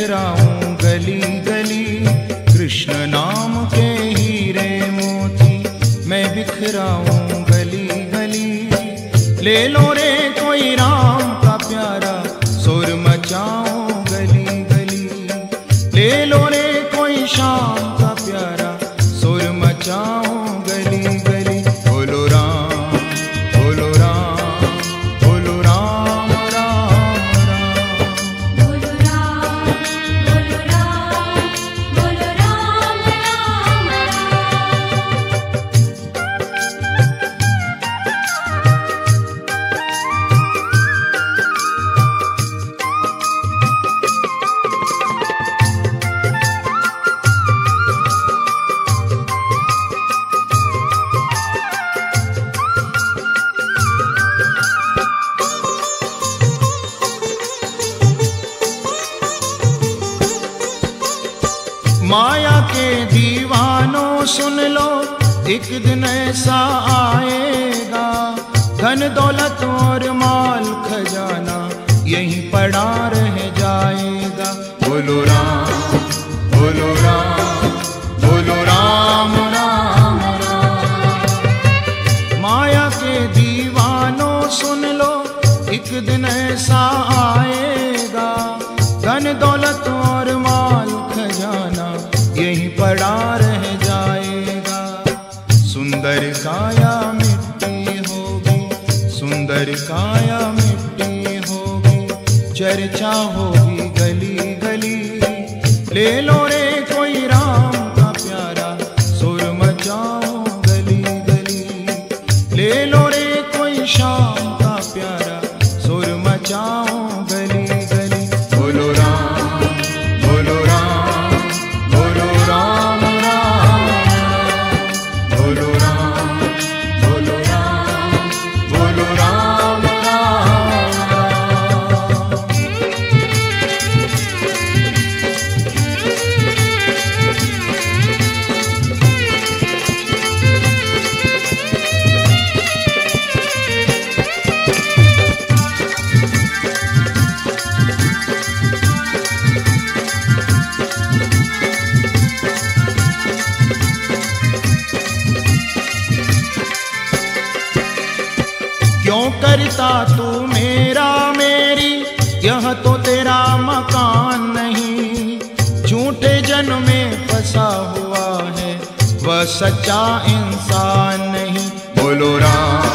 बिखराऊं गली गली। कृष्ण नाम के हीरे मोती। मैं बिखराऊं गली गली। ले लो रे कोई राम का प्यारा। सुर मचाओ गली गली। ले लो एक दिन ऐसा आएगा, धन, दौलत और माल खजाना यहीं पड़ा रह जाएगा। बोलो राम बोलो राम बोलो राम राम राम। माया के दीवानों सुन लो, एक दिन ऐसा आएगा, धन, दौलत काया मिट्टी होगी चर्चा होगी गली गली ले लो रे क्यों करता तू मेरा मेरी? यह तो तेरा मकान नहीं। झूठे जन में फंसा हुआ है, वह सच्चा इंसान नहीं। बोलो राम।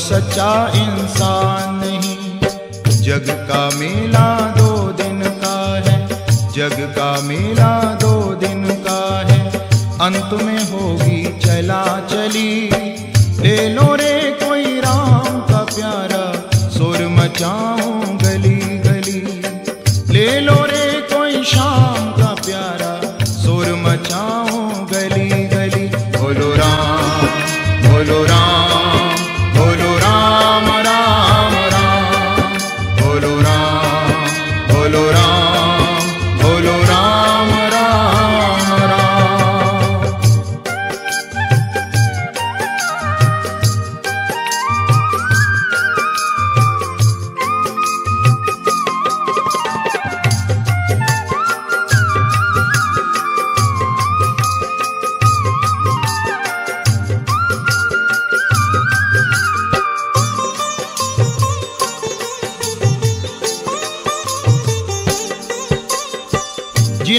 सच्चा इंसान नहीं। जग का मेला दो दिन का है। जग का मेला दो दिन का है। अंत में होगी चला चली। ले लो रे कोई राम का प्यारा। सुर मचाओ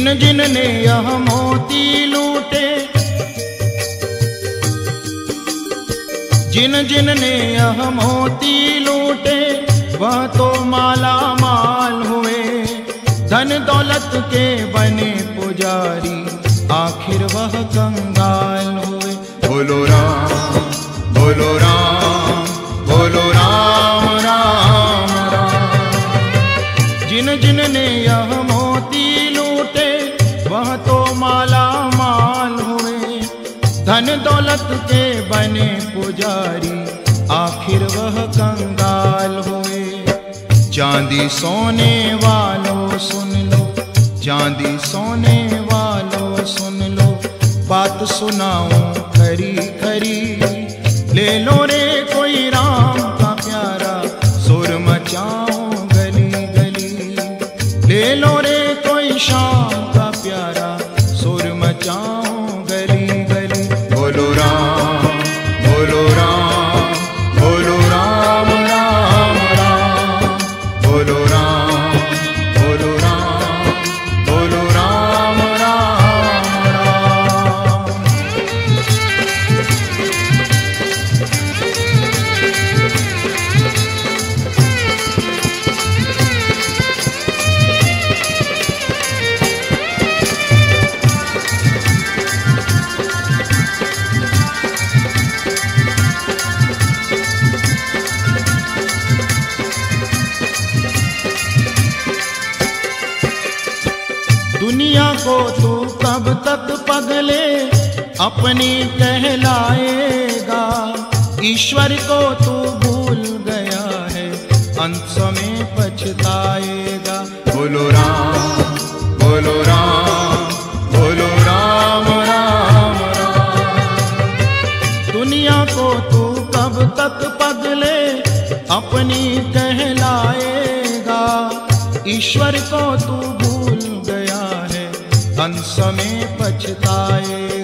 जिन जिन ने यह मोती लूटे जिन जिन ने यह मोती लूटे वह तो माला माल हुए। धन दौलत के बने पुजारी आखिर वह कंगाल हुए। बोलो राम बोलो राम बोलो राम राम राम। जिन जिन ने यह मोती दौलत के बने पुजारी, आखिर वह कंगाल हुए। चांदी सोने वालों सुन लो, चांदी सोने वालों सुन लो। बात सुनाओ खरी खरी, ले लो रे दुनिया को तू कब तक पगले अपनी कहलाएगा। ईश्वर को तू भूल गया है अंत समय पछताएगा। बोलो राम बोलो राम बोलो राम राम राम। दुनिया को तू कब तक पगले अपनी कहलाएगा। ईश्वर को तू अंश में पछताएगा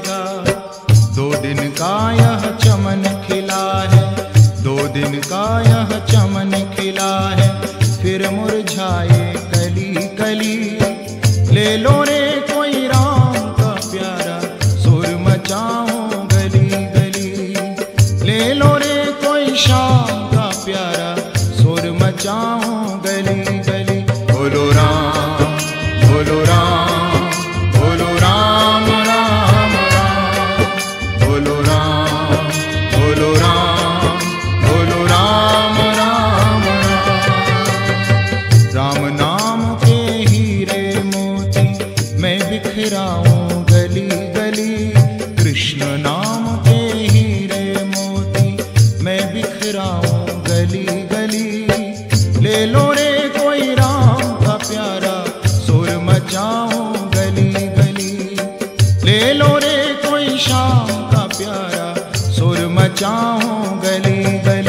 गली गली। ले लो रे कोई राम का प्यारा, सुर मचाओ गली गली। ले लो रे कोई शाम का प्यारा, सुर मचाओ गली गली।